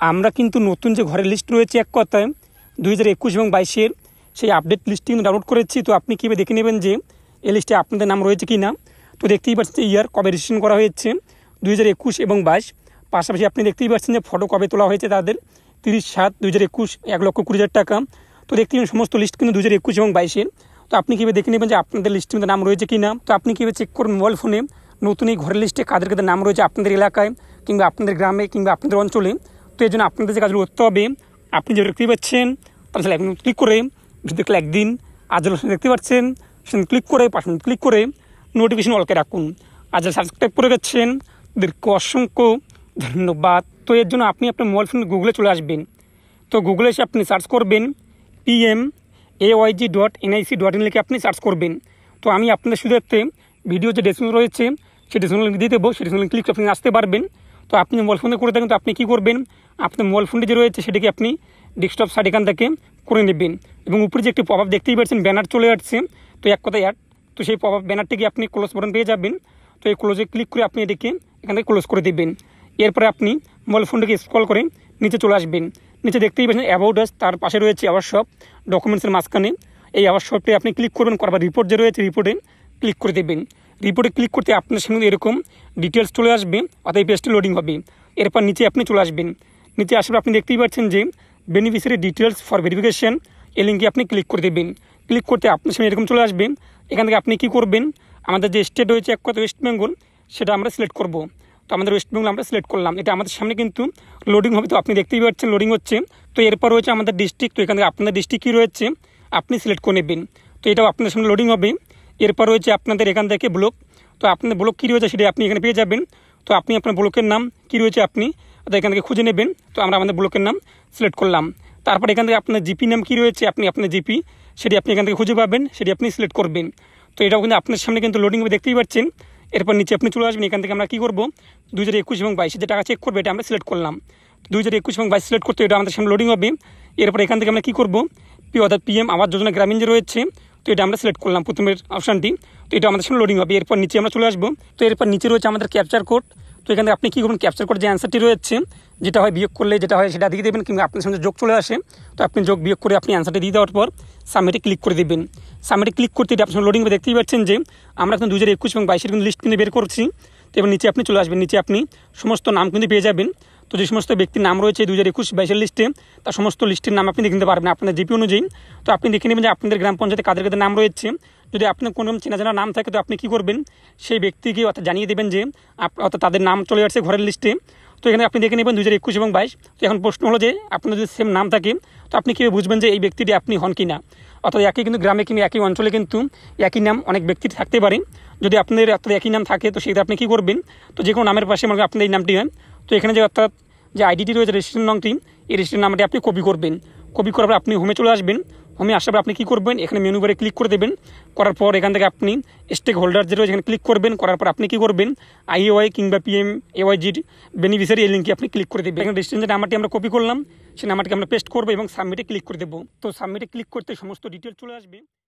আমরা কিন্তু নতুন যে ঘরের লিস্ট রয়েছে এক কথায়, দুই হাজার একুশ এবং বাইশের সেই আপডেট লিস্টটি কিন্তু ডাউনলোড করেছি। তো আপনি কীভাবে দেখে নেবেন যে এই লিস্টে আপনাদের নাম রয়েছে কি না তো দেখতেই পাচ্ছেন যে ইয়ার কবে রেজিস্ট্রেশন করা হয়েছে? দুই হাজার একুশ এবং বাইশ। পাশাপাশি আপনি দেখতেই পাচ্ছেন যে ফটো কবে তোলা হয়েছে তাদের? তিরিশ সাত, দুই হাজার একুশ, এক লক্ষ কুড়ি হাজার টাকা। তো দেখতে পাবেন সমস্ত লিস্ট কিন্তু দুই হাজার একুশ এবং বাইশের। তো আপনি কীভাবে দেখে নেবেন যে আপনাদের লিস্টের মধ্যে নাম রয়েছে কি না তো আপনি কীভাবে চেক করুন মোবাইল ফোনে নতুন এই ঘরের লিস্টে কাদের কাদের নাম রয়েছে আপনাদের এলাকায় কিংবা আপনাদের গ্রামে কিংবা আপনাদের অঞ্চলে? তো এই জন্য আপনাদের যে কাজগুলো করতে হবে, আপনি যে দেখতে পাচ্ছেন তাহলে এখন ক্লিক করে ভিডিও দেখলে একদিন আজ দেখতে পাচ্ছেন, সেখানে ক্লিক করে পাঠান ক্লিক করে নোটিফিকেশন অলকে রাখুন। আজ সাবস্ক্রাইব করে গেছেন, তাদেরকে অসংখ্য ধন্যবাদ। তো এর জন্য আপনি আপনার মোবাইল ফোন গুগলে চলে আসবেন। তো গুগলে এসে আপনি সার্চ করবেন PM AYG dot NIC dot in লিখে আপনি সার্চ করবেন। তো আমি আপনাদের সুবিধার্থে ভিডিও যে ডেসক্রিপশন রয়েছে, সেই ডেসক্রিপশন লিঙ্ক দিয়ে দেবো। সেই ডেসক্রিপশন ক্লিক করে আপনি আসতে পারবেন। তো আপনি মোবাইল ফোনে করে থাকেন, তো আপনি কী করবেন? আপনার মোবাইল ফোনটি যে রয়েছে, সেটাকে আপনি ডেস্কটপ সাইড এখান থেকে করে নেবেন। এবং উপরে যে একটি পপ আপ দেখতেই পাচ্ছেন ব্যানার চলে আসছে। তো এক কথায় অ্যাড তো সেই পপ আপ ব্যানারটিকে আপনি ক্লোজ বাটন পেয়ে যাবেন। তো এই ক্লোজে ক্লিক করে আপনি এটিকে এখান থেকে ক্লোজ করে দেবেন। এরপরে আপনি মোবাইল ফোনটিকে স্ক্রল করে নিচে চলে আসবেন। নিচে দেখতেই পাচ্ছেন অ্যাবাউট আস তার পাশে রয়েছে আবার সব ডকুমেন্টসের মাঝখানে। এই আবার সবটি আপনি ক্লিক করবেন, করার রিপোর্ট যে রয়েছে রিপোর্টে ক্লিক করে দেবেন। রিপোর্টে ক্লিক করতে আপনার সঙ্গে এরকম ডিটেলস চলে আসবে, অর্থাৎ এই পেজটি লোডিং হবে। এরপর নিচে আপনি চলে আসবেন। নিচে আসলে আপনি দেখতেই পাচ্ছেন যে বেনিফিশিয়ারি ডিটেলস ফর ভেরিফিকেশন এই লিঙ্কে আপনি ক্লিক করে দেবেন। ক্লিক করতে আপনার সামনে এরকম চলে আসবে। এখান থেকে আপনি কী করবেন? আমাদের যে স্টেট রয়েছে এক কথা ওয়েস্ট বেঙ্গল সেটা আমরা সিলেক্ট করব। তো আমাদের ওয়েস্ট বেঙ্গল আমরা সিলেক্ট করলাম। এটা আমাদের সামনে কিন্তু লোডিং হবে। তো আপনি দেখতেই পাচ্ছেন লোডিং হচ্ছে। তো এরপর রয়েছে আমাদের ডিস্ট্রিক্ট তো এখান থেকে আপনাদের ডিস্ট্রিক্ট কী রয়েছে? আপনি সিলেক্ট করে নেবেন। তো এটাও আপনার সামনে লোডিং হবে। এরপর রয়েছে আপনাদের এখান থেকে ব্লক। তো আপনাদের ব্লক কী রয়েছে সেটা আপনি এখানে পেয়ে যাবেন। তো আপনি আপনার ব্লকের নাম কী রয়েছে আপনি, তো এখান থেকে খুঁজে নেবেন। তো আমরা আমাদের ব্লকের নাম সিলেক্ট করলাম। তারপর এখান থেকে আপনার জিপি নাম কী রয়েছে, আপনি আপনার জিপি, সেটি আপনি এখান থেকে খুঁজে পাবেন, সেটি আপনি সিলেক্ট করবেন। তো এটাও কিন্তু আপনার সামনে কিন্তু লোডিং দেখতেই পাচ্ছেন। এরপর নিচে আপনি চলে আসবেন, এখান থেকে আমরা কী করব? দুই হাজার একুশ এবং বাইশে, যে টাকা চেক করবে, এটা আমরা সিলেক্ট করলাম। দুই হাজার একুশ এবং বাইশ সিলেক্ট করতে এটা আমাদের সামনে লোডিং হবে। এরপর এখান থেকে আমরা কী করব? পি অর্থাৎ পিএম আবাস যোজনা গ্রামীণ যে রয়েছে তো এটা আমরা সিলেক্ট করলাম প্রথমের অপশানটি তো এটা আমাদের সামনে লোডিং হবে। এরপর নিচে আমরা চলে আসব। তো এরপর নিচে রয়েছে আমাদের ক্যাপচার কোড তো এখানে আপনি কী করবেন ক্যাপচার কোড যে অ্যান্সারটি রয়েছে, যেটা হয় বিয়োগ করলে, যেটা হয় সেটা দিয়ে দেবেন কিংবা আপনার সঙ্গে যোগ চলে আসে। তো আপনি যোগ বিয়োগ করে আপনি অ্যান্সারটি দিয়ে দেওয়ার পর সাবমিটে ক্লিক করে দেবেন। সাবমিটে ক্লিক করতে এটা আপনার লোডিং দেখতেই পাচ্ছেন যে, আমরা এখন দু হাজার একুশ এবং বাইশের কিন্তু লিস্ট কিন্তু বের করছি। তো এবার নিচে আপনি চলে আসবেন। নিচে আপনি সমস্ত নাম কিন্তু পেয়ে যাবেন। তো যে সমস্ত ব্যক্তির নাম রয়েছে দু হাজার একুশ বাইশের লিস্টে, তার সমস্ত লিস্টের নাম আপনি দেখে নিতে পারবেন। আপনার জিপি অনুযায়ী, তো আপনি দেখে নেবেন যে আপনাদের গ্রাম পঞ্চায়েতে কাদের কাদের নাম রয়েছে। যদি আপনার কোনো চেনা জানা নাম থাকে, তো আপনি কী করবেন, সেই ব্যক্তিকে অর্থাৎ জানিয়ে দেবেন যে অর্থাৎ তাদের নাম চলে আসছে ঘরের লিস্টে। তো এখানে আপনি দেখে নেবেন দু হাজার একুশ এবং বাইশ। তো এখন প্রশ্ন হলো যে আপনার যদি সেম নাম থাকে, তো আপনি কীভাবে বুঝবেন যে এই ব্যক্তিটি আপনি হন কি না অর্থাৎ একই কিন্তু গ্রামে কিংবা একই অঞ্চলে কিন্তু একই নাম অনেক ব্যক্তির থাকতে পারে। যদি আপনাদের অর্থাৎ একই নাম থাকে, তো সেটা আপনি কী করবেন, তো যে কোনো নামের পাশে মানে আপনাদের এই নামটি হয়। তো এখানে যে অর্থাৎ যে আইডিটি রয়েছে রেজিস্ট্রেশন নংটি এই রেজিস্ট্রেশন নামটি আপনি কপি করবেন। কপি করার পর আপনি হোমে চলে আসবেন। হোমে আসার পর আপনি কী করবেন? এখানে মেনু বারে ক্লিক করে দেবেন। করার পর এখান থেকে আপনি স্টেক হোল্ডার যে রয়েছে, এখানে ক্লিক করবেন। করার পর আপনি কী করবেন? আইওয়াই কিংবা পি এম পিএম এওয়াইজির বেনিফিশিয়ারি এই লিঙ্কে আপনি ক্লিক করে দেবেন। এখানে রেজিস্ট্রেশন নাম্বারটি আমরা কপি করলাম, সেই নাম্বারটি আমরা পেস্ট করব এবং সাবমিটে ক্লিক করে দেবো। তো সাবমিটে ক্লিক করতে সমস্ত ডিটেল চলে আসবে।